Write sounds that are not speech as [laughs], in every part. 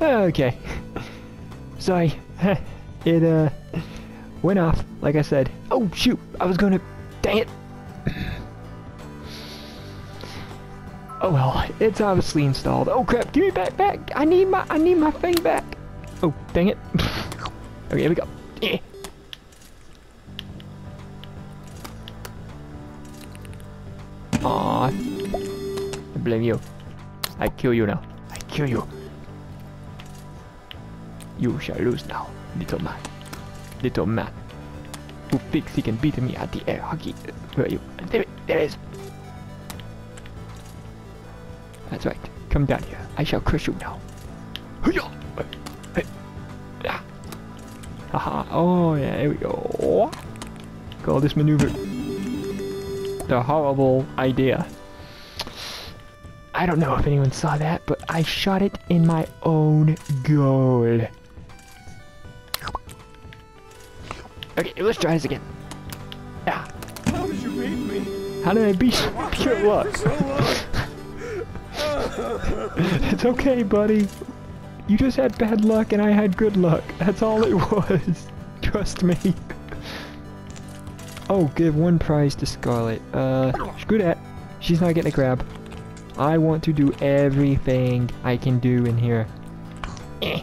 Okay. Sorry. [laughs] it, uh, went off, like I said. Oh, shoot. I was gonna... Dang it. [clears throat] Oh well, it's obviously installed. Oh crap, give me back, back! I need my, I need my thing back! Oh, dang it. [laughs] okay, here we go. Eh. Aw. I blame you. I kill you now. I kill you. You shall lose now, little man. Little man. Who thinks he can beat me at the air hockey? Where are you? There, there is. That's right. Come down here. I shall crush you now. Hey. Ah. Haha. Oh, yeah, here we go. Call this maneuver. The horrible idea. I don't know if anyone saw that, but I shot it in my own goal. Okay, let's try this again. Yeah. How did you beat me? How did I beat you? Pure luck. [laughs] It's okay, buddy. You just had bad luck and I had good luck. That's all it was. [laughs] Trust me. Oh, give one prize to Scarlet. Uh, screw that. She's not getting a grab. I want to do everything I can do in here. Eh.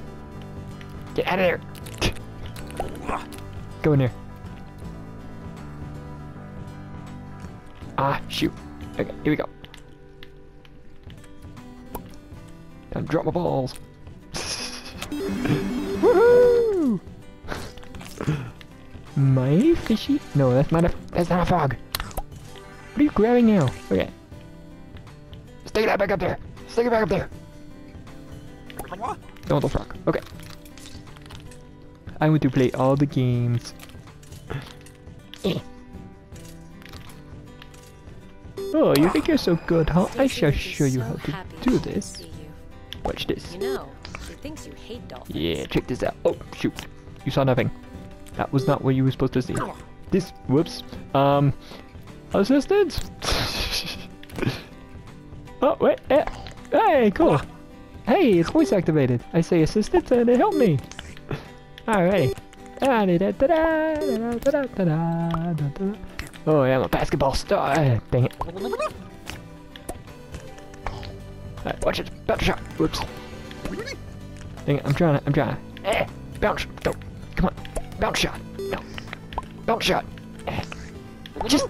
Get out of there. Go in there. Ah, shoot. Okay, here we go. Don't drop my balls. [laughs] Woohoo! My fishy? No, that's not a that's not a frog. What are you grabbing now? Okay. Stick that back up there. Stick it back up there. Don't the frog. Okay. I want to play all the games. Eh. Oh, you think you're so good, huh? I shall show you how to do this. Watch this. You know, she thinks you hate dolphins. Yeah, check this out. Oh, shoot. You saw nothing. That was not what you were supposed to see. This, whoops. Um, assistance? [laughs] oh, wait. Eh. Hey, cool. Hey, it's voice activated. I say assistance and it helped me. Alrighty. Oh, yeah, I'm a basketball star. Dang it. Alright, watch it. Bounce shot. Whoops. Dang it, I'm trying I'm trying. Eh, bounce. No. Come on. Bounce shot. No. Bounce shot. Eh. Just,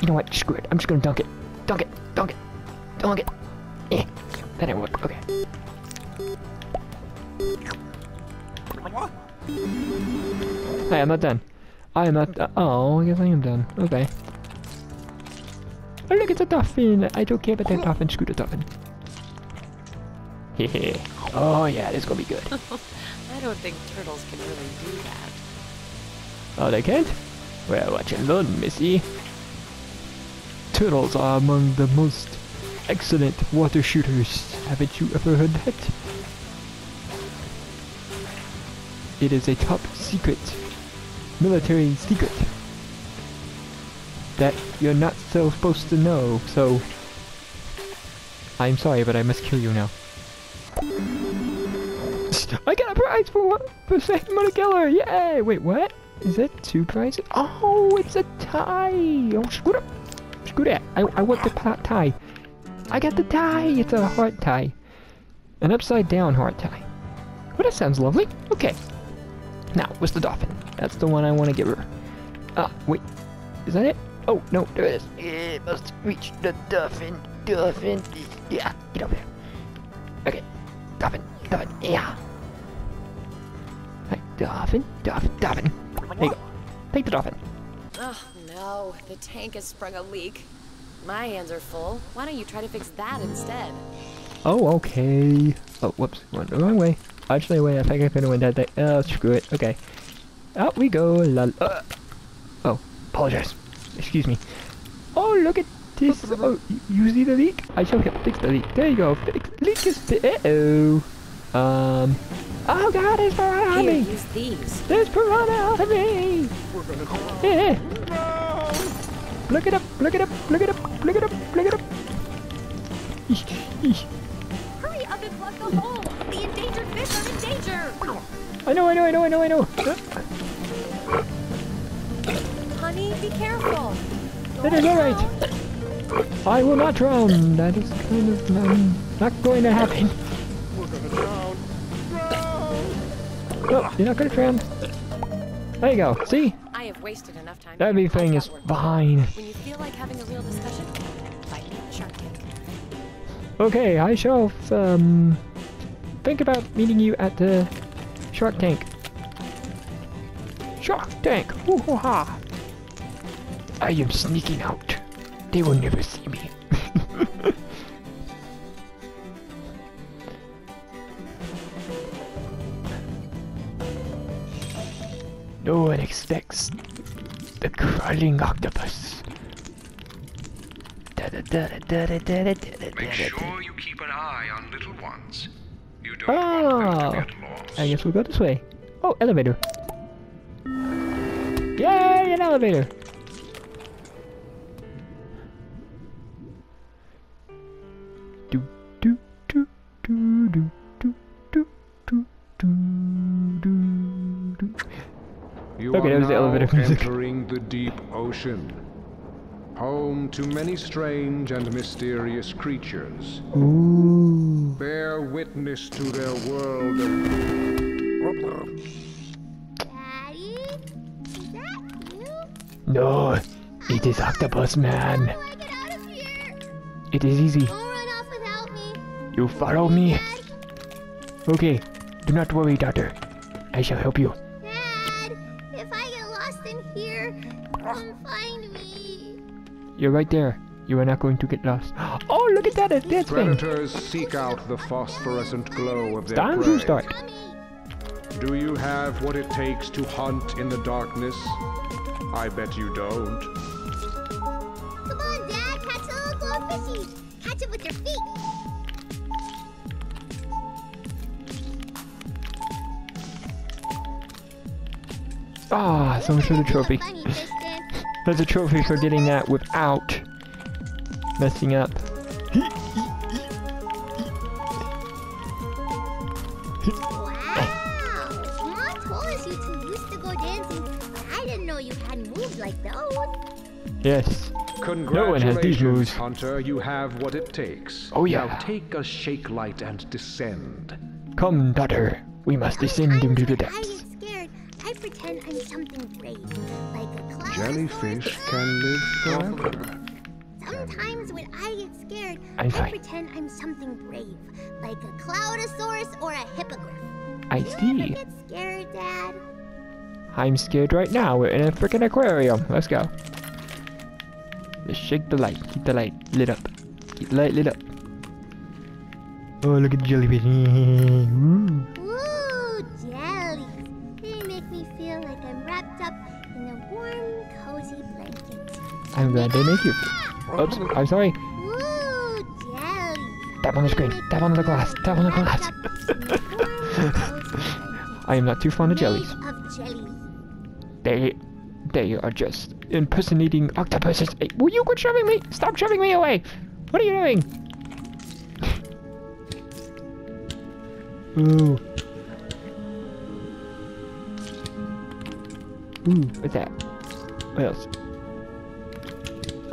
you know what? Screw it. I'm just gonna dunk it. Dunk it. Dunk it. Dunk it. Eh. That didn't work. Okay. Hey, I'm not done. I am not. oh, I guess I am done. Okay. Oh, look, it's a dolphin. I don't care about that dolphin. Screw the dolphin. Hehe. oh, yeah, this is gonna be good. [laughs] I don't think turtles can really do that. Oh, they can't? Well, watch and learn, missy. Turtles are among the most excellent water shooters. Haven't you ever heard that? It is a top secret military secret that you're not so supposed to know, so I'm sorry, but I must kill you now. I got a prize for what? For saying I'm gonna kill her! Yay! Wait, what? Is that two prizes? Oh, it's a tie! Oh, screw up! Screw that! I, I want the tie. I got the tie! It's a heart tie. An upside down heart tie. Well, that sounds lovely. Okay. Now, what's the dolphin? That's the one I want to give her. Ah, wait. Is that it? Oh, no, there it is. It must reach the dolphin. Dolphin. Yeah, get over there. Okay. Dolphin. Dolphin. Yeah. Hey, dolphin. Dolphin. Dolphin. There you go. Take the dolphin. Oh no, the tank has sprung a leak. My hands are full. Why don't you try to fix that instead? Oh, okay. Oh, whoops. Went the wrong way. Actually, wait, I think I could have went that day. Oh, screw it. Okay. Out we go. La uh. Oh, apologize. Excuse me. Oh, look at this. Oh, you see the leak? I shall help fix the leak. There you go. Fix leak is fi- Uh-oh. Um. Oh, God, there's piranha on me. use these. There's piranha on me. Yeah. Look it up. Look it up. Look it up. Look it up. Look it up. Eesh, eesh. Hurry up and plug a hole! Fish are in danger! I know, I know, I know, I know, I know. Honey, be careful! That is alright. I will not drown. That is kind of um, not going to happen. We're gonna drown. Drown! No, you're not gonna drown. There you go. See? I have wasted enough time. Everything is fine. When you feel like having a real discussion, fight me in Shark Tank. Okay, I shall um think about meeting you at the Shark Tank. Shark Tank! Hoo -ha, I am sneaking out. They will never see me. [laughs] no one expects the crawling octopus. Make sure you keep an eye on little ones. You don't Oh, want them ah. to get lost. I guess we'll go this way. Oh, elevator. Yay, an elevator. Do do do do do do do do do do do. You Okay, that was the elevator music. entering the deep ocean, home to many strange and mysterious creatures. Ooh. Bear witness to their world of Daddy? Is that you? No, it is Octopus Man. How do I get out of here? It is easy. Run off without me. You follow me. Dad? Okay, do not worry, daughter. I shall help you. Dad, if I get lost in here, come find me. You're right there. You are not going to get lost. Look at that! A dead thing. predators seek out the phosphorescent glow of their Time to prey. start. Mommy, Do you have what it takes to hunt in the darkness? I bet you don't. come on, Dad. Catch a little glowfishy. Catch it with your feet. Ah, so much for the a trophy. funny. There's a trophy for getting that without messing up. Yes. Congratulations, one has these moves. Hunter. You have what it takes. Oh, yeah. Now take a shake light and descend. Come, daughter. We must descend Sometimes into the depths. I depths. get scared, I pretend I'm something brave, like a cloud. Jellyfish can live forever. Sometimes when I get scared, I'm I pretend I'm something brave, like a cloudosaurus or a hippogriff. I You ever see. get scared, Dad? I'm scared right now. We're in a freaking aquarium. Let's go. Let's shake the light. Keep the light lit up. Keep the light lit up. Oh, look at the jellyfish. Ooh. [laughs] Ooh, jellies. They make me feel like I'm wrapped up in a warm, cozy blanket. I'm glad they make you. Oops, I'm sorry. Ooh. Tap on the screen. Tap on the glass. Tap on the glass. [laughs] I am not too fond of jellies. Of jellies. They, they are just impersonating octopuses. Hey, will you quit shoving me? Stop shoving me away! What are you doing? [laughs] Ooh. Ooh, what's that? What else?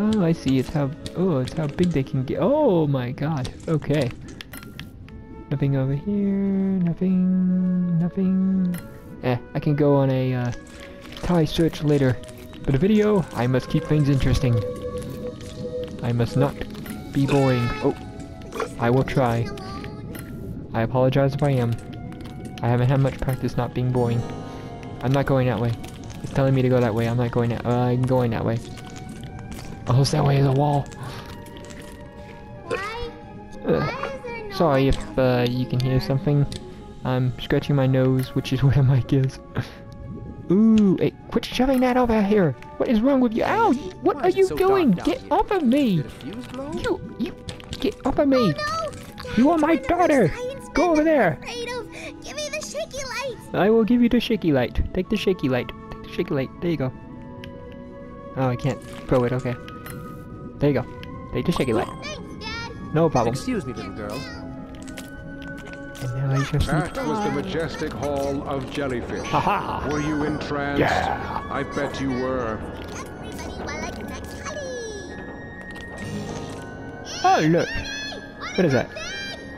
Oh, I see. It's how. Oh, it's how big they can get. Oh my God. Okay. Nothing over here. Nothing. Nothing. Eh, I can go on a uh, Thai search later. But a video, I must keep things interesting. I must not be boring. Oh, I will try. I apologize if I am. I haven't had much practice not being boring. I'm not going that way. It's telling me to go that way. I'm not going that. Uh, I'm going that way. Oh, it's that way is a wall. Why? Why is there no Sorry if uh, you can hear something. I'm scratching my nose, which is [laughs] where the mic is. Ooh, hey, quit shoving that over here. What is wrong with you? Ow! What Why are you so doing? Get here? off of me! Did a fuse blow? You, you, get off of me! No! You are my daughter. Go over there. Give me the shaky light. I will give you the shaky light. Take the shaky light. Take the shaky light. There you go. Oh, I can't throw it. Okay. There you go. Take the shaky light. Thanks, Dad. No problem. Excuse me, little girl. And now I just need That was the majestic hall of jellyfish. Haha. Were you entranced? Yeah. I bet you were. Everybody while I connect honey. Oh, look. What is that?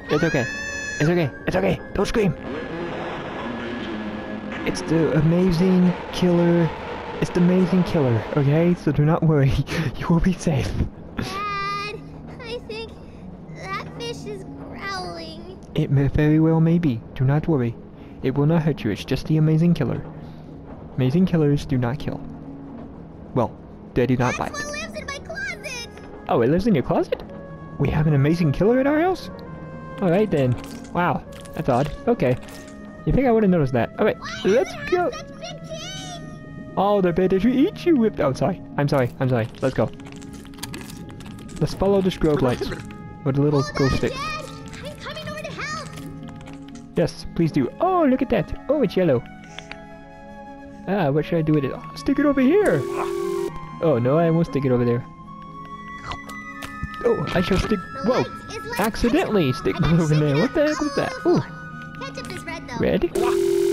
It's okay. It's okay. It's okay. Don't scream. It's the amazing killer. It's the amazing killer, okay? So do not worry. [laughs] You will be safe. Dad, I think that fish is growling. It may very well may be. Do not worry. It will not hurt you. It's just the amazing killer. Amazing killers do not kill. Well, they do not That's bite. what lives in my closet. Oh, it lives in your closet? We have an amazing killer at our house? Alright then. Wow, that's odd. Okay. You think I would have noticed that? Alright, let's go. That's Big King. Oh, they're better to eat you with. Oh, sorry. I'm sorry. I'm sorry. Let's go. Let's follow the strobe lights. With a little Hold glow on, stick. Dad. I'm coming over to help. Yes, please do. Oh, look at that. Oh, it's yellow. Ah, what should I do with it? Oh, stick it over here. Oh, no, I won't stick it over there. Oh, I shall stick. Whoa. like Accidentally ketchup. stick I gotta it over there. What the heck was that? Ooh. Ketchup is red though. Red?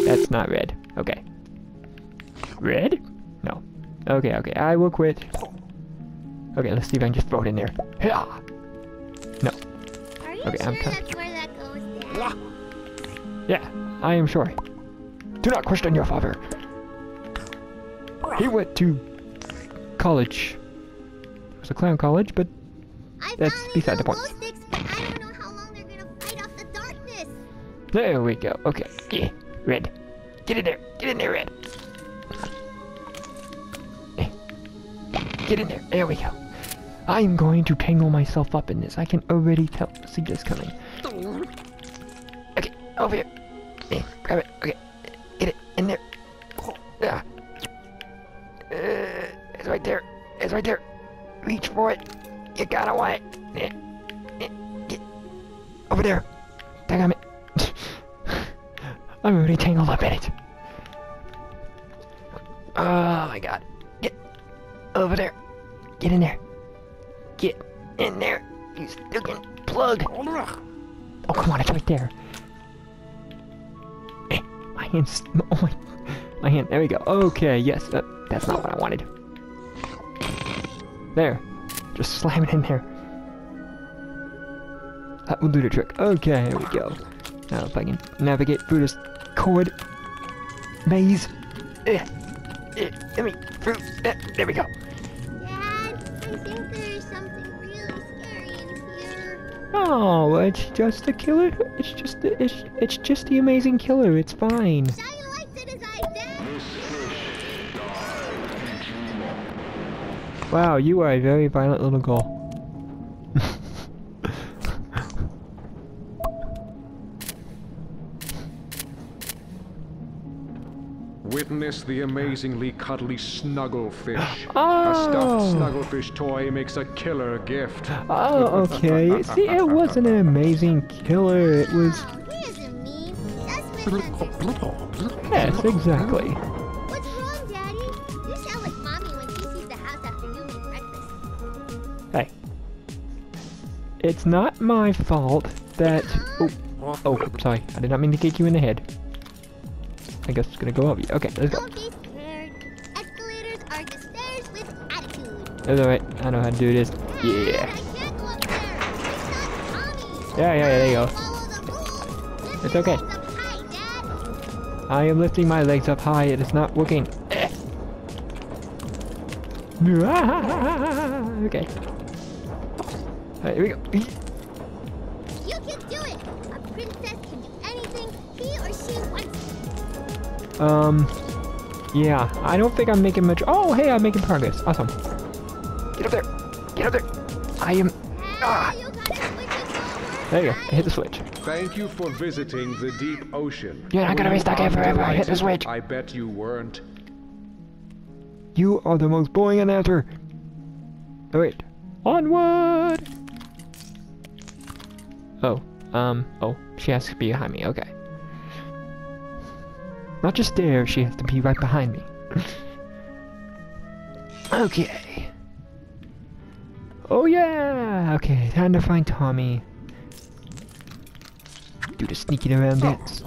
That's not red. Okay. Red? No. Okay, okay. I will quit. Okay, let's see if I can just throw it in there. Yeah. No. Are you Okay, I'm sure that's where that goes, Dad? Yeah, I am sure. Do not question your father. He went to college. It was a clown college, but I That's beside the point. sticks, but I don't know how long they're gonna fight off the there we go. Okay. Yeah, red. Get in there. Get in there, red. Get in there. There we go. I'm going to tangle myself up in this. I can already tell. See this coming. Okay, over here. Eh, grab it. Okay. Get it in there. Ah. Uh, it's right there. It's right there. Reach for it. You gotta want it. Get over there. Dang it. [laughs] I'm already tangled up in it. Oh my god. Over there. Get in there. Get in there. You stinking plug. Oh, come on, it's right there. Eh, my hand's. Oh my. My hand. There we go. Okay, yes. Uh, that's not what I wanted. There. Just slam it in there. That will do the trick. Okay, here we go. Now if I can navigate through this cord maze. Eh, eh, let me through. Eh, there we go. Dad, I think there's something really scary in here. Oh, it's just the killer. It's just the, it's it's just the amazing killer. It's fine. Shine lights in his eyes, Dad. Wow, you are a very violent little girl. Witness the amazingly cuddly snugglefish. A Oh. stuffed snugglefish toy makes a killer gift. Oh, okay. See, it wasn't an amazing killer. It was. Oh, he isn't mean. That's misunderstood. Yes, exactly. What's wrong, Daddy? You sound like Mommy when she sees the house after you make breakfast. Hey. It's not my fault that. Oh, oh, sorry. I did not mean to kick you in the head. I guess it's gonna go you. Okay, let's go. Don't be scared. Escalators are just stairs with attitude. That's alright. I know how to do this. Yeah. I can't go up there. It's not Tommy. Yeah, yeah, yeah, there you go. Follow the rules. Lift It's okay. legs up high, Dad. I am lifting my legs up high. It is not working. [laughs] Okay. Alright, here we go. You can do it. A princess can do anything he or she wants. Um, yeah, I don't think I'm making much. Oh, hey, I'm making progress. Awesome. Get up there. Get up there. I am. Ah. Hey, you gotta switch it forward. There you go. I hit the switch. Thank you for visiting the deep ocean. You're not gonna be stuck here forever. I hit the switch. I bet you weren't. You are the most boring announcer. Oh, wait. Onward! Oh, um, oh, she has to be behind me. Okay. Not just there, she has to be right behind me. okay. Oh, yeah! Okay, time to find Tommy. Do the sneaking around oh, dance.